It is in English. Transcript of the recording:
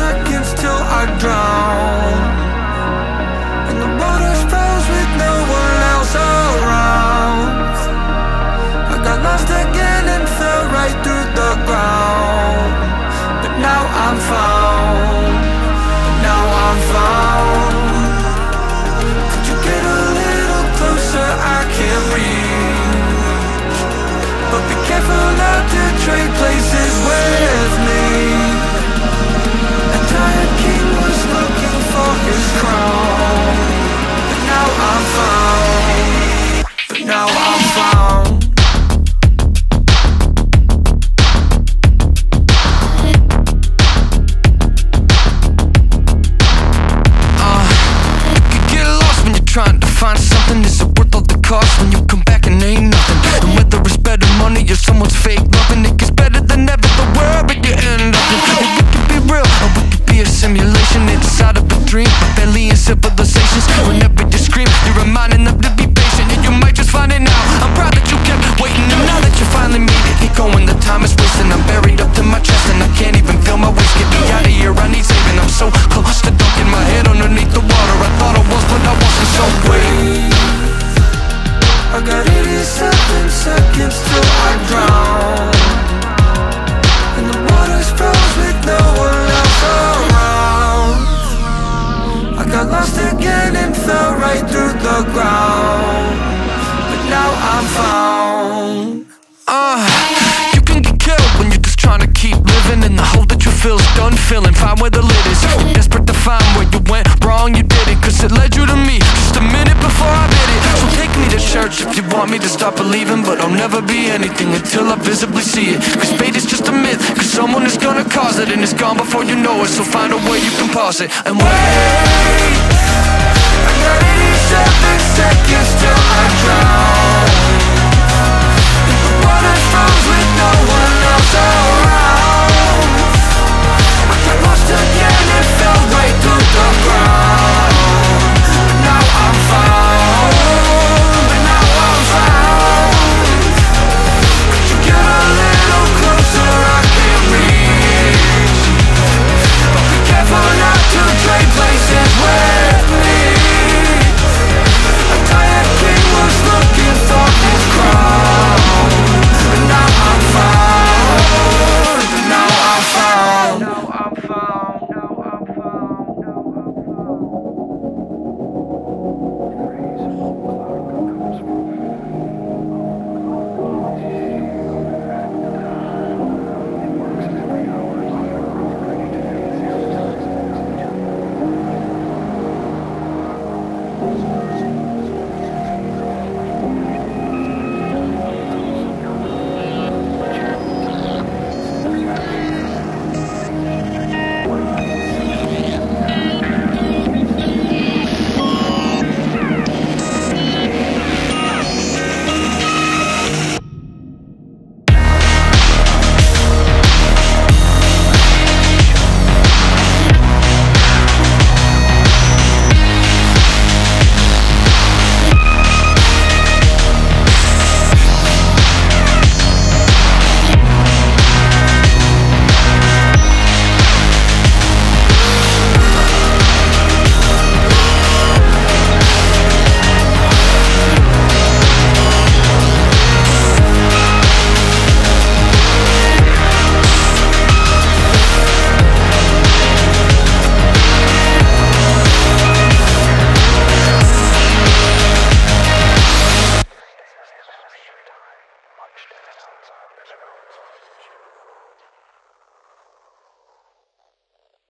seconds till I drown. In civilizations. Whenever you scream, you're reminding them to be patient, and you might just find it now. I'm proud that you kept waiting, and now that you finally made it, keep going. The time is wasting. I'm found. Uh, you can get killed when you're just trying to keep living And the hole that you fill's done filling Find where the lid is. Desperate to find where you went wrong, you did it Cause it led you to me just a minute before I bit it. So take me to church if you want me to stop believing But I'll never be anything until I visibly see it. Cause fate is just a myth Cause someone is gonna cause it And it's gone before you know it So find a way you can pause it. And wait. I got 87